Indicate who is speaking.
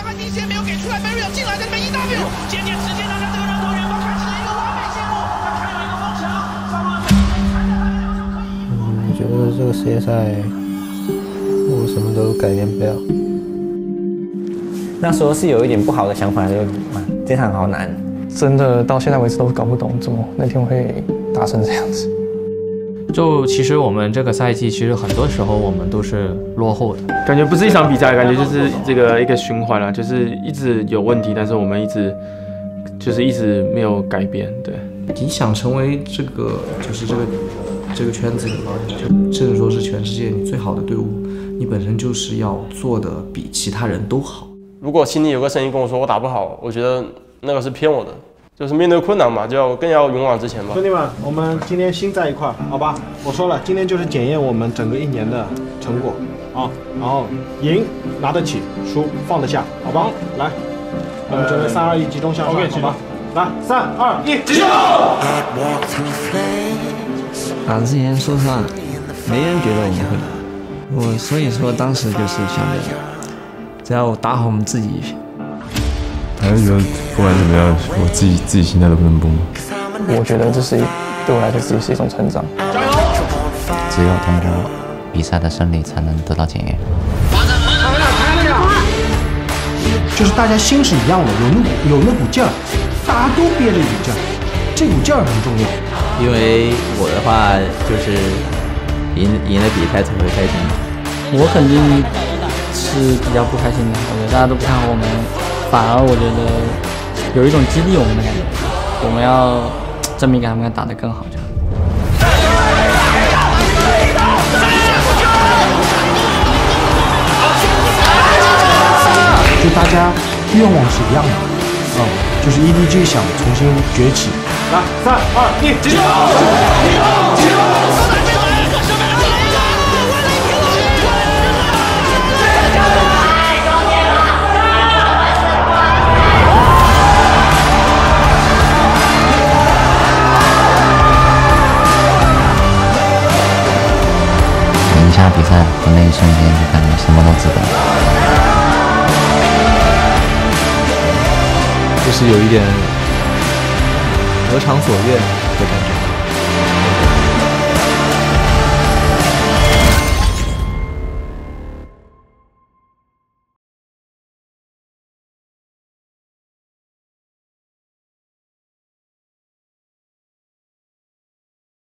Speaker 1: 长安第一时间没有给出来 m a r i o 进来的那边 EW，渐渐时间让这个人头圆梦开启了一个完美线路，他开了一个风墙，上路
Speaker 2: 我觉得这个世界赛我什么都改变不了。
Speaker 3: 那时候是有一点不好的想法，就这场好难，
Speaker 4: 真的到现在为止都搞不懂怎么那天会打成这样子。
Speaker 5: 就其实我们这个赛季，其实很多时候我们都是落后的，
Speaker 6: 感觉不是一场比赛，感觉就是这个一个循环了，就是一直有问题，但是我们一直就是一直没有改变。对，
Speaker 7: 你想成为这个就是这个这个圈子里面，就甚至说是全世界你最好的队伍，你本身就是要做的比其他人都好。
Speaker 6: 如果心里有个声音跟我说我打不好，我觉得那个是骗我的。就是面对困难嘛，就要更要勇往直前嘛。
Speaker 8: 兄弟们，我们今天心在一块，好吧？我说了，今天就是检验我们整个一年的成果啊。然后赢拿得起，输放得下，好吧？来，我们准备三二一，集中向上，好吧？来，三二一，集中！
Speaker 2: 打之前说实话，没人觉得我们会我所以说当时就是想着，只要打好我们自己。
Speaker 9: 还是觉得不管怎么样，我自己自己心态都不能崩。
Speaker 4: 我觉得这是对我来说，自己是一种成长。
Speaker 10: 加油！只有通过比赛的胜利，才能得到检验。
Speaker 8: 就是大家心是一样的，有那股有那股劲儿，大家都憋着一股劲儿，这股劲儿很重要。
Speaker 3: 因为我的话就是赢赢了比赛才会开心。
Speaker 11: 我肯定是比较不开心的，我觉得大家都不看好我们。反而我觉得有一种激励我们的感觉，我们要证明给他们看打得更好。这样。
Speaker 8: 就大家愿望是一样的，啊，就是 EDG 想重新崛起。来，三二一，集中！集中！集中！
Speaker 10: 比赛的那一瞬间，就感觉什么都值得，
Speaker 7: 就是有一点得偿所愿的感觉。